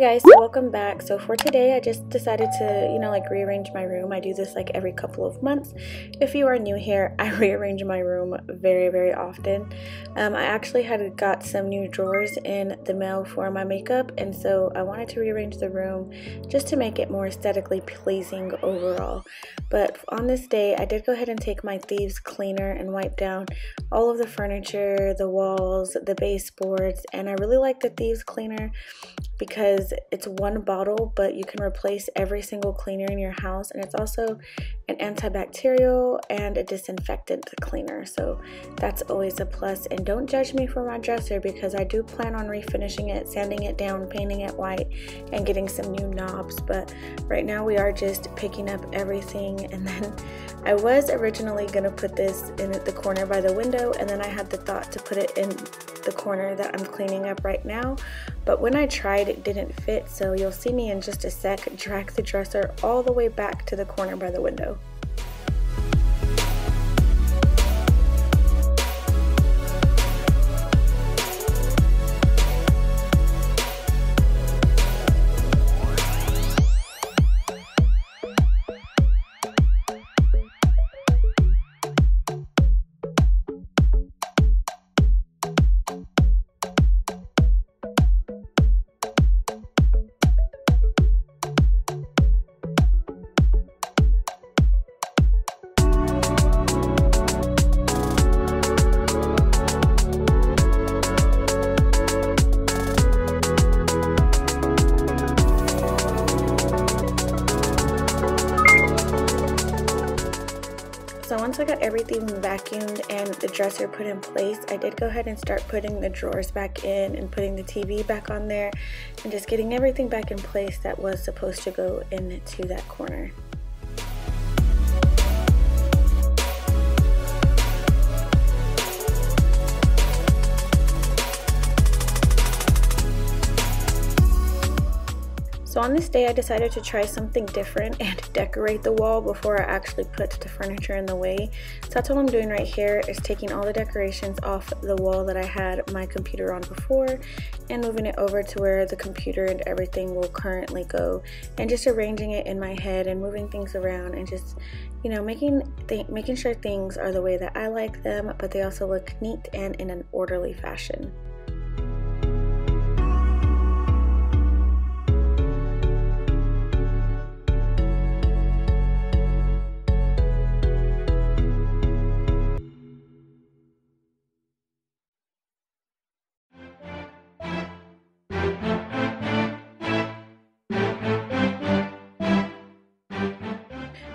guys, so welcome back. So for today, I just decided to, you know, like rearrange my room. I do this like every couple of months. If you are new here, I rearrange my room very, very often. Um, I actually had got some new drawers in the mail for my makeup, and so I wanted to rearrange the room just to make it more aesthetically pleasing overall. But on this day, I did go ahead and take my Thieves cleaner and wipe down all of the furniture, the walls, the baseboards, and I really like the Thieves cleaner because it's one bottle, but you can replace every single cleaner in your house. And it's also an antibacterial and a disinfectant cleaner. So that's always a plus. And don't judge me for my dresser because I do plan on refinishing it, sanding it down, painting it white, and getting some new knobs. But right now we are just picking up everything. And then I was originally going to put this in the corner by the window. And then I had the thought to put it in the corner that I'm cleaning up right now. But when I tried, it didn't fit. So you'll see me in just a sec drag the dresser all the way back to the corner by the window. I got everything vacuumed and the dresser put in place, I did go ahead and start putting the drawers back in and putting the TV back on there and just getting everything back in place that was supposed to go into that corner. On this day I decided to try something different and decorate the wall before I actually put the furniture in the way. So that's what I'm doing right here is taking all the decorations off the wall that I had my computer on before and moving it over to where the computer and everything will currently go and just arranging it in my head and moving things around and just you know making making sure things are the way that I like them but they also look neat and in an orderly fashion.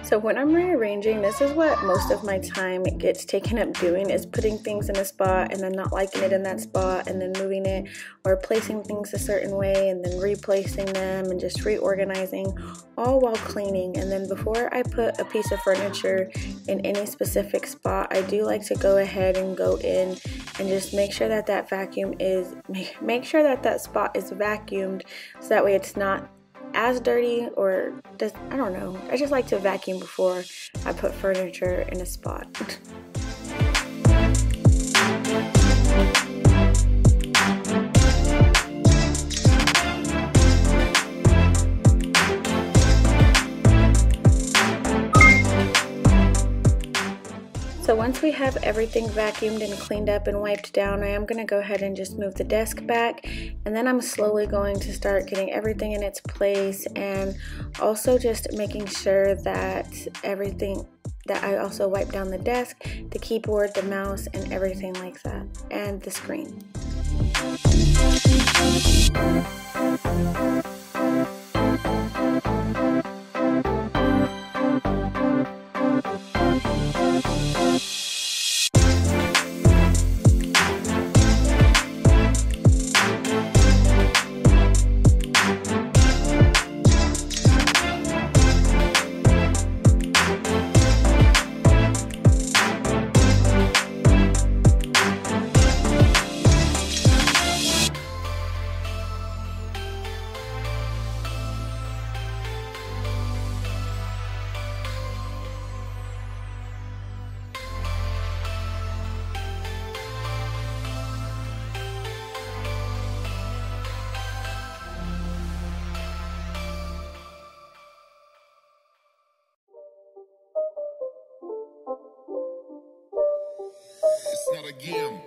So when I'm rearranging, this is what most of my time gets taken up doing is putting things in a spot and then not liking it in that spot and then moving it or placing things a certain way and then replacing them and just reorganizing all while cleaning. And then before I put a piece of furniture in any specific spot, I do like to go ahead and go in and just make sure that that vacuum is, make sure that that spot is vacuumed so that way it's not as dirty or does I don't know. I just like to vacuum before I put furniture in a spot. once we have everything vacuumed and cleaned up and wiped down, I am going to go ahead and just move the desk back. And then I'm slowly going to start getting everything in its place and also just making sure that everything that I also wipe down the desk, the keyboard, the mouse, and everything like that, and the screen. Start again.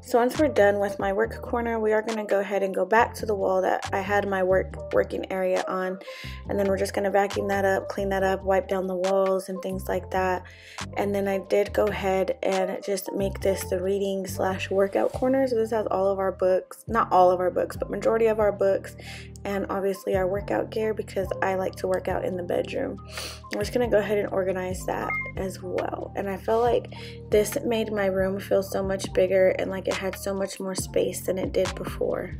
So once we're done with my work corner, we are going to go ahead and go back to the wall that I had my work working area on. And then we're just going to vacuum that up, clean that up, wipe down the walls and things like that. And then I did go ahead and just make this the reading slash workout corner. So this has all of our books, not all of our books, but majority of our books and obviously our workout gear because I like to work out in the bedroom. We're just going to go ahead and organize that as well. And I felt like this made my room feel so much bigger and like it had so much more space than it did before.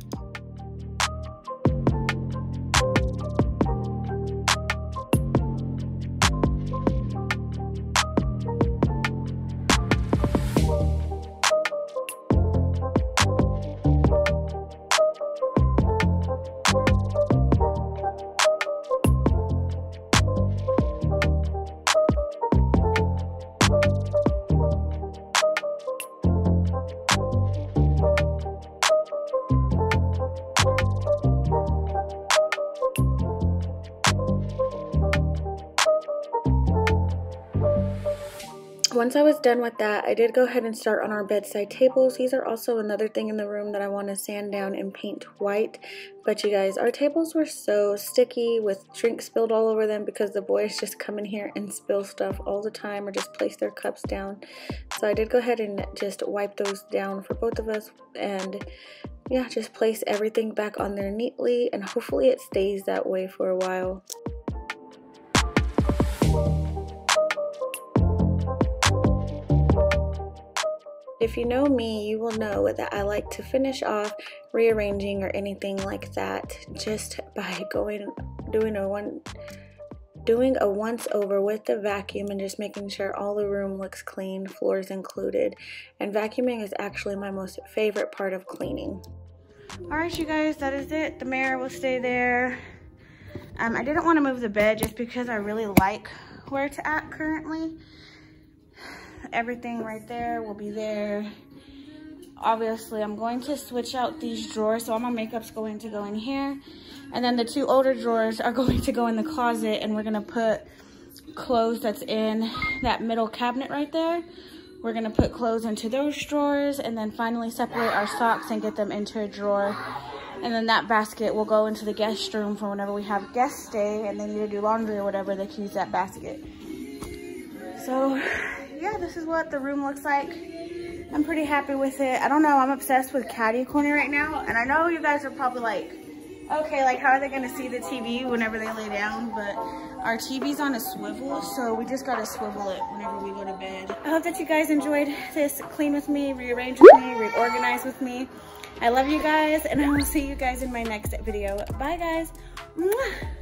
Once I was done with that, I did go ahead and start on our bedside tables. These are also another thing in the room that I want to sand down and paint white. But you guys, our tables were so sticky with drinks spilled all over them because the boys just come in here and spill stuff all the time or just place their cups down. So I did go ahead and just wipe those down for both of us and yeah, just place everything back on there neatly and hopefully it stays that way for a while. If you know me, you will know that I like to finish off rearranging or anything like that just by going doing a one doing a once over with the vacuum and just making sure all the room looks clean, floors included. And vacuuming is actually my most favorite part of cleaning. All right, you guys, that is it. The mirror will stay there. Um, I didn't want to move the bed just because I really like where it's at currently everything right there will be there. Obviously, I'm going to switch out these drawers. So all my makeup's going to go in here. And then the two older drawers are going to go in the closet and we're gonna put clothes that's in that middle cabinet right there. We're gonna put clothes into those drawers and then finally separate our socks and get them into a drawer. And then that basket will go into the guest room for whenever we have guests stay and they need to do laundry or whatever, they can use that basket. So yeah, this is what the room looks like. I'm pretty happy with it. I don't know, I'm obsessed with Caddy Corner right now. And I know you guys are probably like, okay, like how are they gonna see the TV whenever they lay down? But our TV's on a swivel, so we just gotta swivel it whenever we go to bed. I hope that you guys enjoyed this clean with me, rearrange with me, reorganize with me. I love you guys, and I will see you guys in my next video. Bye, guys. Mwah.